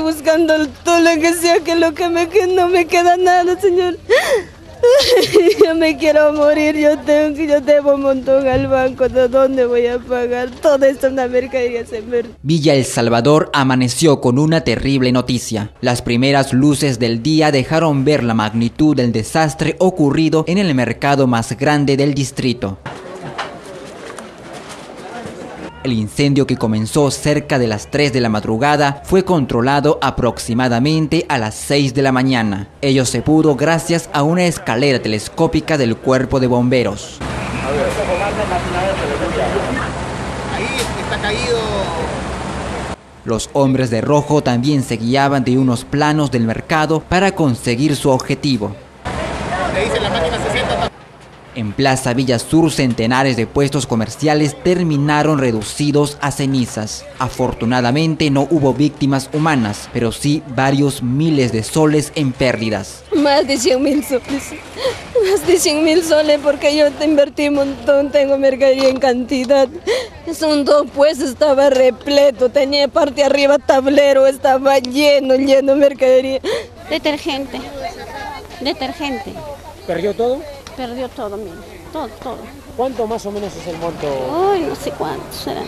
buscando todo lo que sea, que lo que me queda, no me queda nada, señor. Yo me quiero morir, yo tengo yo debo un montón al banco, ¿de dónde voy a pagar? En la mercadería se me... Villa El Salvador amaneció con una terrible noticia. Las primeras luces del día dejaron ver la magnitud del desastre ocurrido en el mercado más grande del distrito. El incendio que comenzó cerca de las 3 de la madrugada fue controlado aproximadamente a las 6 de la mañana. Ello se pudo gracias a una escalera telescópica del cuerpo de bomberos. Los hombres de rojo también se guiaban de unos planos del mercado para conseguir su objetivo. En Plaza Villa Sur, centenares de puestos comerciales terminaron reducidos a cenizas. Afortunadamente no hubo víctimas humanas, pero sí varios miles de soles en pérdidas. Más de 100 mil soles. Más de 100 mil soles porque yo te invertí un montón, tengo mercadería en cantidad. Son dos puestos, estaba repleto, tenía parte arriba tablero, estaba lleno, lleno de mercadería. Detergente, detergente. ¿Perdió todo? Perdió todo, mira, todo, todo. ¿Cuánto más o menos es el monto? Ay, no sé cuánto será.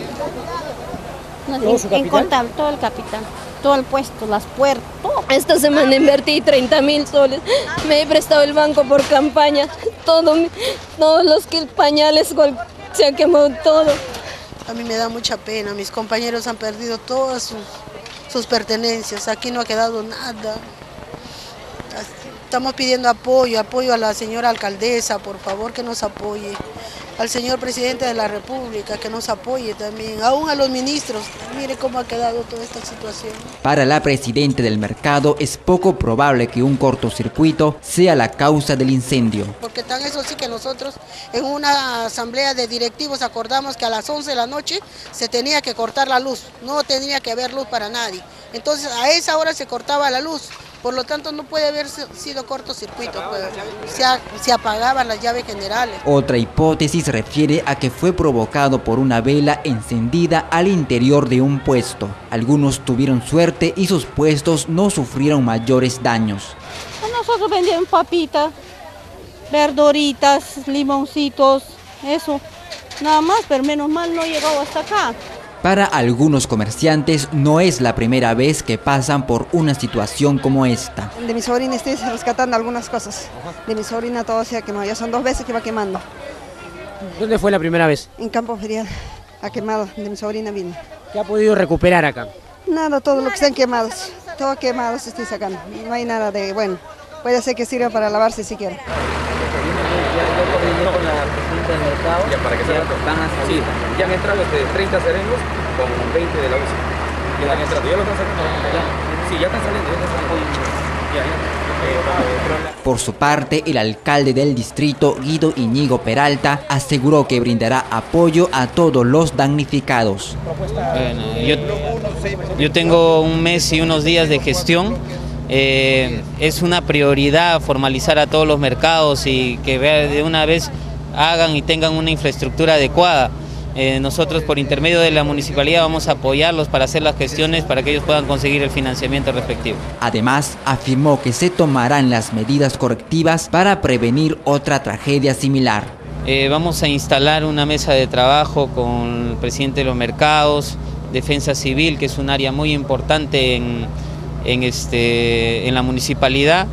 No, ¿Todo su capital? Incontable, todo el capital, todo el puesto, las puertas, todo. Esta semana invertí 30 mil soles. Me he prestado el banco por campaña. Todo, todos los que pañales se ha quemado todo. A mí me da mucha pena, mis compañeros han perdido todas sus, sus pertenencias, aquí no ha quedado nada. Estamos pidiendo apoyo, apoyo a la señora alcaldesa, por favor que nos apoye, al señor presidente de la República que nos apoye también, aún a los ministros, mire cómo ha quedado toda esta situación. Para la presidenta del mercado es poco probable que un cortocircuito sea la causa del incendio. Porque tan eso sí que nosotros en una asamblea de directivos acordamos que a las 11 de la noche se tenía que cortar la luz, no tenía que haber luz para nadie. Entonces a esa hora se cortaba la luz, por lo tanto no puede haber sido cortocircuito, pues, se, se apagaban las llaves generales. Otra hipótesis refiere a que fue provocado por una vela encendida al interior de un puesto. Algunos tuvieron suerte y sus puestos no sufrieron mayores daños. Nosotros vendíamos papitas, verduritas, limoncitos, eso. Nada más, pero menos mal no llegó hasta acá. Para algunos comerciantes no es la primera vez que pasan por una situación como esta. De mi sobrina estoy rescatando algunas cosas. De mi sobrina todo se ha quemado. Ya son dos veces que va quemando. ¿Dónde fue la primera vez? En campo ferial ha quemado. De mi sobrina vino. ¿Qué ha podido recuperar acá? Nada, todo lo que están quemados. Todo quemado se estoy sacando. No hay nada de bueno. Puede ser que sirva para lavarse siquiera. con la presidenta del mercado. Ya, para que se están a Sí, ya han entrado este, 30 serenos con 20 de la UCI. Ya han entrado, ya lo están saliendo. Ya. Sí, ya están saliendo, ya están saliendo. Ya. Por su parte, el alcalde del distrito, Guido Iñigo Peralta, aseguró que brindará apoyo a todos los damnificados. Bueno, yo, yo tengo un mes y unos días de gestión. Eh, es una prioridad formalizar a todos los mercados y que de una vez hagan y tengan una infraestructura adecuada. Eh, nosotros por intermedio de la municipalidad vamos a apoyarlos para hacer las gestiones para que ellos puedan conseguir el financiamiento respectivo. Además, afirmó que se tomarán las medidas correctivas para prevenir otra tragedia similar. Eh, vamos a instalar una mesa de trabajo con el presidente de los mercados, defensa civil, que es un área muy importante en, en, este, en la municipalidad.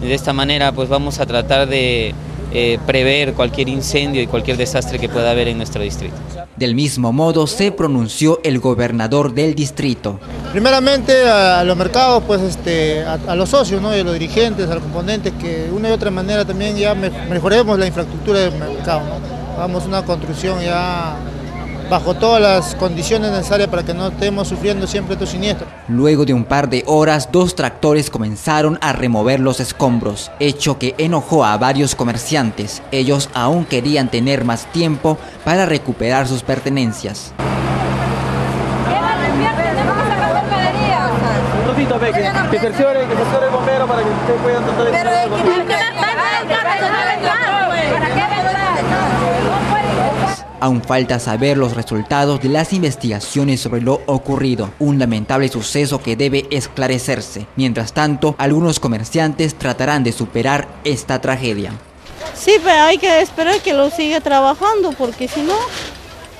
De esta manera pues vamos a tratar de eh, prever cualquier incendio y cualquier desastre que pueda haber en nuestro distrito. Del mismo modo, se pronunció el gobernador del distrito. Primeramente a los mercados, pues este, a, a los socios, ¿no? y a los dirigentes, a los componentes, que de una y otra manera también ya me- mejoremos la infraestructura del mercado. ¿no? Hagamos una construcción ya bajo todas las condiciones necesarias para que no estemos sufriendo siempre estos siniestros. Luego de un par de horas, dos tractores comenzaron a remover los escombros, hecho que enojó a varios comerciantes. Ellos aún querían tener más tiempo para recuperar sus pertenencias. Que, que cerciore, que cerciore el bombero para que ustedes puedan tratar de... Aún falta saber los resultados de las investigaciones sobre lo ocurrido, un lamentable suceso que debe esclarecerse. Mientras tanto, algunos comerciantes tratarán de superar esta tragedia. Sí, pero hay que esperar que lo siga trabajando, porque si no,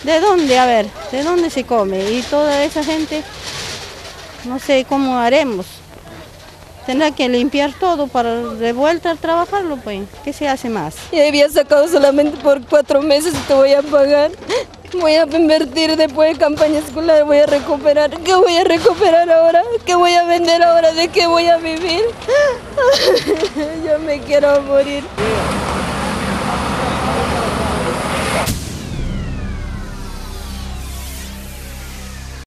¿de dónde? A ver, ¿de dónde se come? Y toda esa gente, no sé cómo haremos. Tendrá que limpiar todo para de vuelta a trabajarlo, pues. ¿Qué se hace más? Y había sacado solamente por cuatro meses y te voy a pagar. Voy a invertir después de campaña escolar, voy a recuperar. ¿Qué voy a recuperar ahora? ¿Qué voy a vender ahora? ¿De qué voy a vivir? Yo me quiero morir.